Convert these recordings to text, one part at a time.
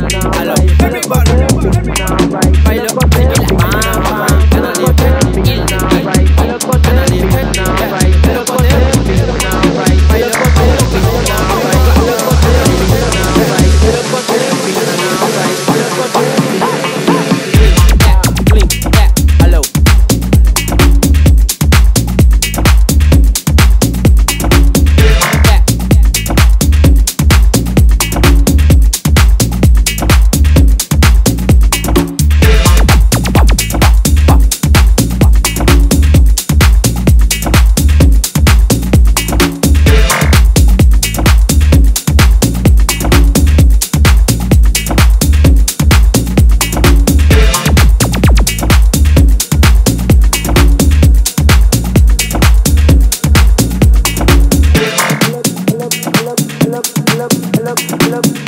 I love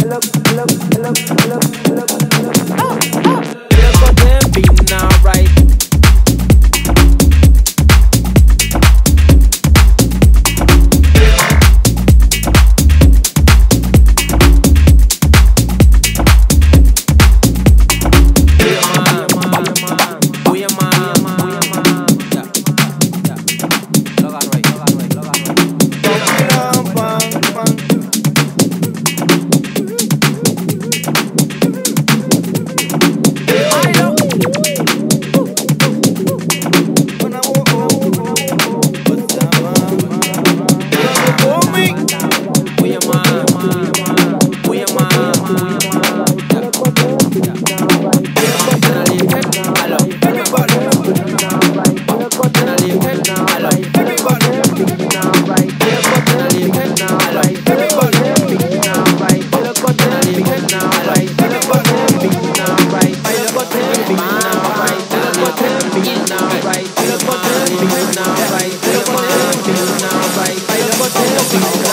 Look, look, look, look, look, look. Oh, oh. Look up and be now, right? dancing.